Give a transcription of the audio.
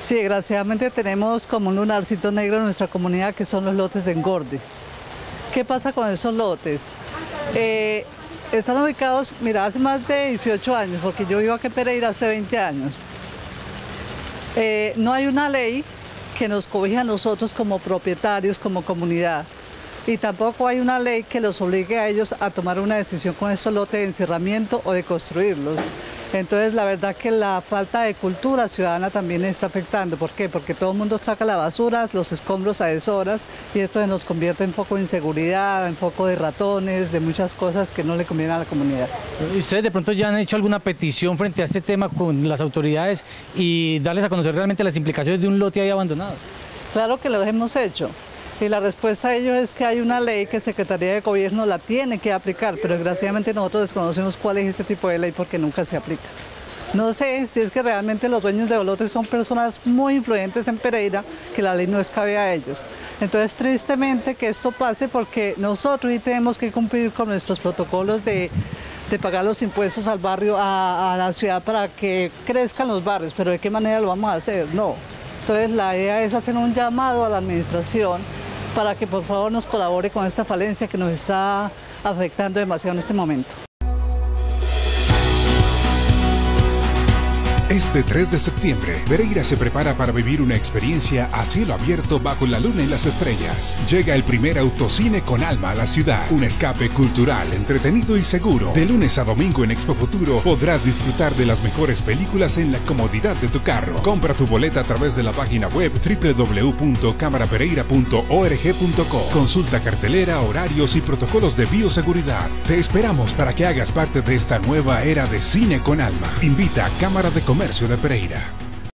Sí, desgraciadamente tenemos como un lunarcito negro en nuestra comunidad que son los lotes de engorde. ¿Qué pasa con esos lotes? Eh, están ubicados, mira, hace más de 18 años, porque yo vivo aquí en Pereira hace 20 años. Eh, no hay una ley que nos cobija a nosotros como propietarios, como comunidad. Y tampoco hay una ley que los obligue a ellos a tomar una decisión con estos lotes de encerramiento o de construirlos. Entonces, la verdad que la falta de cultura ciudadana también está afectando. ¿Por qué? Porque todo el mundo saca las basuras, los escombros a deshoras y esto nos convierte en foco de inseguridad, en foco de ratones, de muchas cosas que no le convienen a la comunidad. ¿Ustedes de pronto ya han hecho alguna petición frente a este tema con las autoridades y darles a conocer realmente las implicaciones de un lote ahí abandonado? Claro que lo hemos hecho. Y la respuesta a ello es que hay una ley que Secretaría de Gobierno la tiene que aplicar, pero desgraciadamente nosotros desconocemos cuál es ese tipo de ley porque nunca se aplica. No sé si es que realmente los dueños de Bolotes son personas muy influyentes en Pereira, que la ley no escabe a ellos. Entonces, tristemente que esto pase porque nosotros tenemos que cumplir con nuestros protocolos de, pagar los impuestos al barrio, a, a la ciudad para que crezcan los barrios, pero ¿de qué manera lo vamos a hacer? No. Entonces, la idea es hacer un llamado a la administración para que por favor nos colabore con esta falencia que nos está afectando demasiado en este momento. Este 3 de septiembre, Pereira se prepara para vivir una experiencia a cielo abierto bajo la luna y las estrellas. Llega el primer autocine con alma a la ciudad. Un escape cultural, entretenido y seguro. De lunes a domingo en Expo Futuro podrás disfrutar de las mejores películas en la comodidad de tu carro. Compra tu boleta a través de la página web www.cámarapereira.org.co. Consulta cartelera, horarios y protocolos de bioseguridad. Te esperamos para que hagas parte de esta nueva era de cine con alma. Invita a Cámara de Comercio de Pereira.